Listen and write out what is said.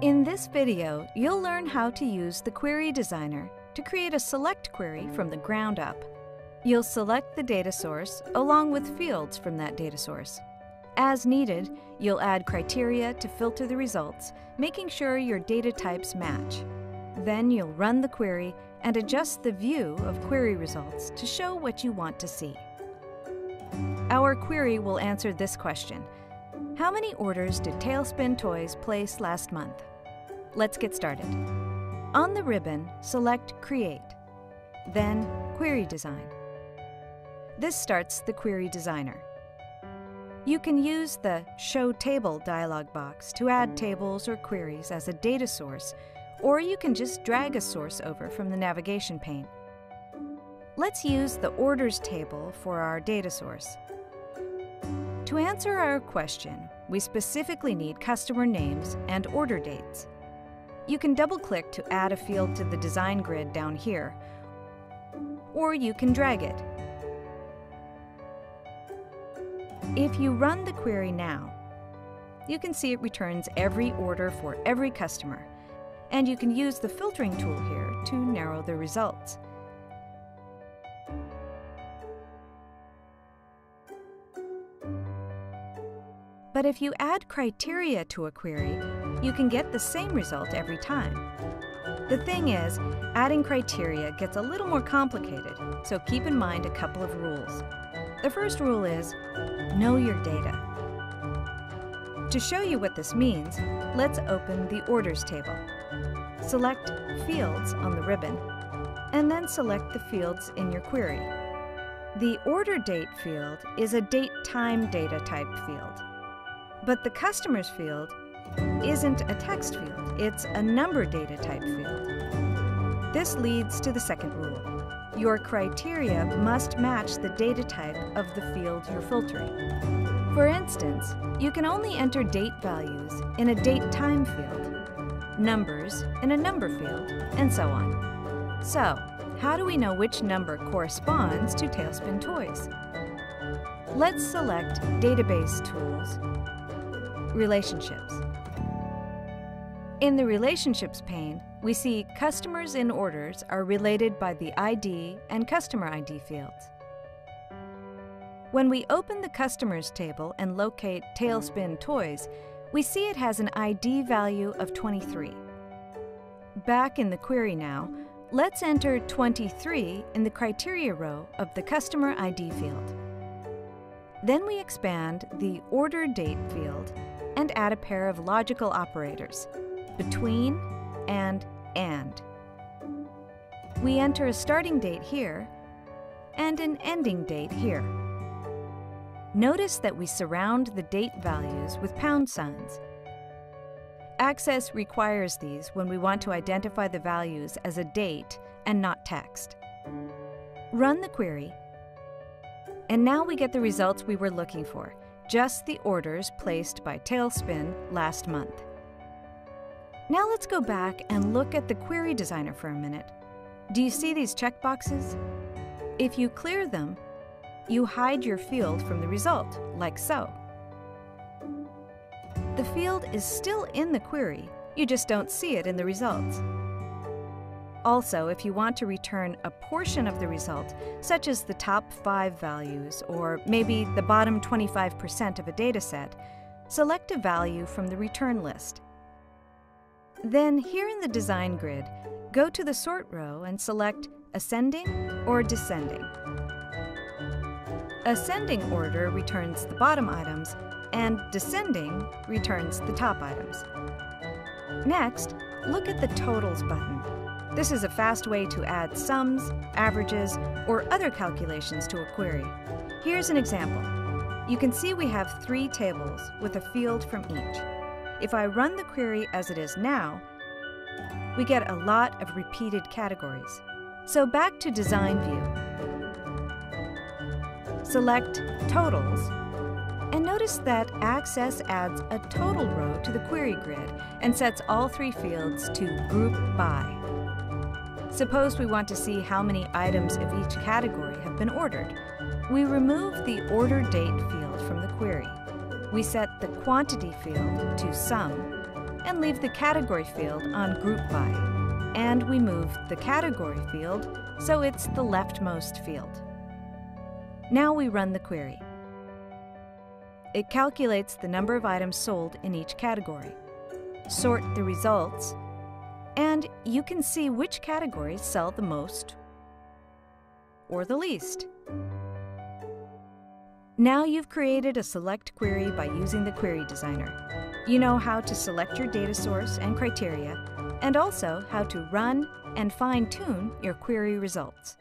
In this video, you'll learn how to use the Query Designer to create a select query from the ground up. You'll select the data source along with fields from that data source. As needed, you'll add criteria to filter the results, making sure your data types match. Then you'll run the query and adjust the view of query results to show what you want to see. Our query will answer this question. How many orders did Tailspin Toys place last month? Let's get started. On the ribbon, select Create, then Query Design. This starts the Query Designer. You can use the Show Table dialog box to add tables or queries as a data source, or you can just drag a source over from the navigation pane. Let's use the Orders table for our data source. To answer our question, we specifically need customer names and order dates. You can double-click to add a field to the design grid down here, or you can drag it. If you run the query now, you can see it returns every order for every customer, and you can use the filtering tool here to narrow the results. But if you add criteria to a query, you can get the same result every time. The thing is, adding criteria gets a little more complicated, so keep in mind a couple of rules. The first rule is, know your data. To show you what this means, let's open the Orders table. Select Fields on the ribbon, and then select the fields in your query. The Order Date field is a date-time data type field. But the customers field isn't a text field, it's a number data type field. This leads to the second rule. Your criteria must match the data type of the field you're filtering. For instance, you can only enter date values in a date time field, numbers in a number field, and so on. So, how do we know which number corresponds to Tailspin Toys? Let's select Database Tools Relationships. In the Relationships pane, we see customers in orders are related by the ID and Customer ID fields. When we open the Customers table and locate Tailspin Toys, we see it has an ID value of 23. Back in the query now, let's enter 23 in the criteria row of the Customer ID field. Then we expand the Order Date field and add a pair of logical operators, between and and. We enter a starting date here and an ending date here. Notice that we surround the date values with pound signs. Access requires these when we want to identify the values as a date and not text. Run the query, and now we get the results we were looking for just the orders placed by Tailspin last month. Now let's go back and look at the Query Designer for a minute. Do you see these checkboxes? If you clear them, you hide your field from the result, like so. The field is still in the query, you just don't see it in the results. Also, if you want to return a portion of the result, such as the top 5 values or maybe the bottom 25% of a dataset, select a value from the return list. Then, here in the design grid, go to the sort row and select Ascending or Descending. Ascending order returns the bottom items, and descending returns the top items. Next, look at the Totals button. This is a fast way to add sums, averages, or other calculations to a query. Here's an example. You can see we have three tables with a field from each. If I run the query as it is now, we get a lot of repeated categories. So back to Design View. Select Totals, and notice that Access adds a total row to the query grid and sets all three fields to Group By. Suppose we want to see how many items of each category have been ordered. We remove the order date field from the query. We set the quantity field to sum and leave the category field on Group By. And we move the category field so it's the leftmost field. Now we run the query. It calculates the number of items sold in each category. Sort the results, and you can see which categories sell the most or the least. Now you've created a select query by using the Query Designer. You know how to select your data source and criteria, and also how to run and fine-tune your query results.